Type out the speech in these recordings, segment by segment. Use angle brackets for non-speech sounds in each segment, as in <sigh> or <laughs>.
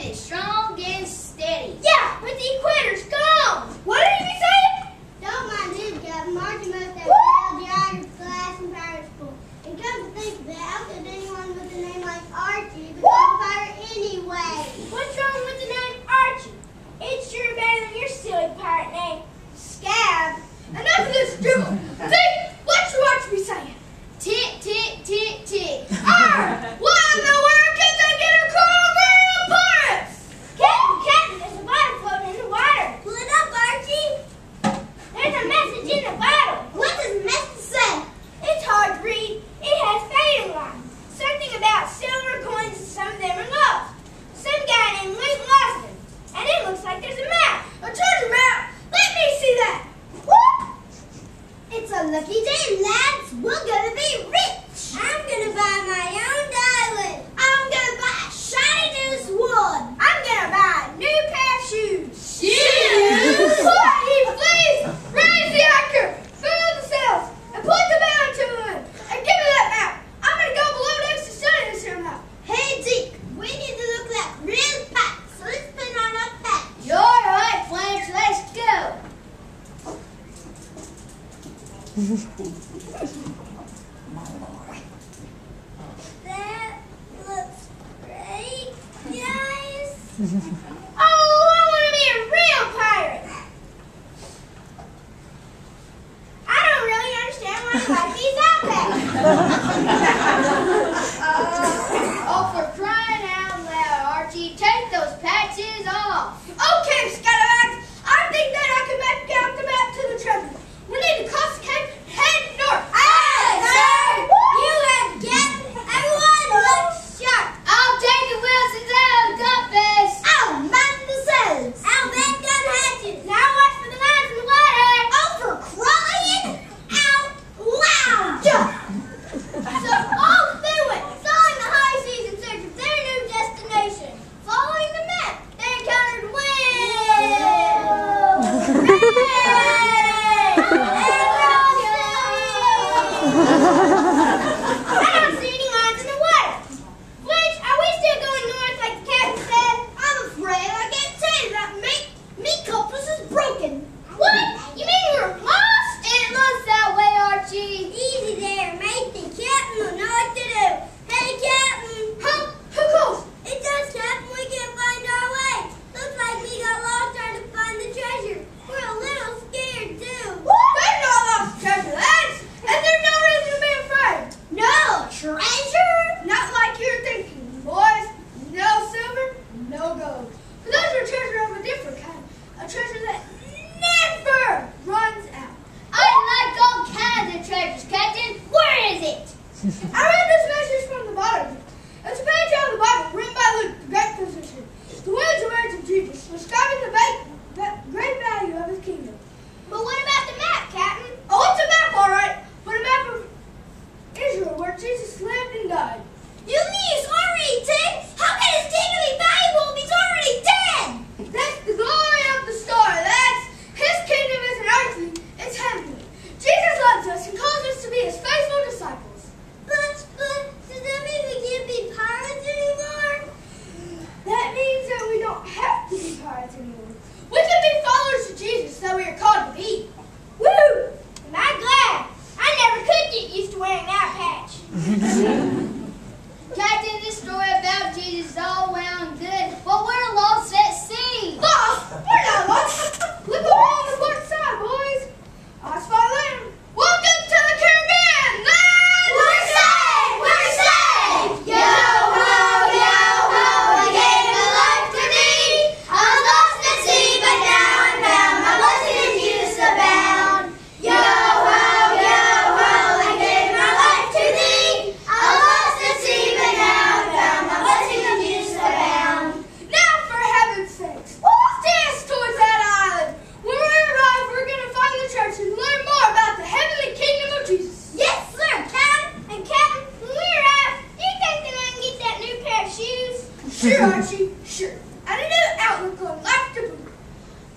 and it's strong. My lord. That looks great, guys. <laughs> oh, I want to be a real pirate. I don't really understand why out there. <laughs> treasure? Not like you're thinking, boys. No silver, no gold. But those are treasure of a different kind. A treasure that never runs out. I like all kinds of treasures, Captain. Where is it? <laughs> Sure, Archie, sure. And a new outlook on life to boot.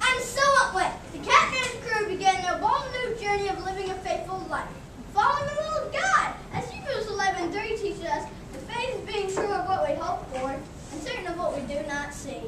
And so it went. The captain and crew began their bold new journey of living a faithful life, following the will of God. As Hebrews 11, 3 teaches us, the faith is being sure of what we hope for and certain of what we do not see.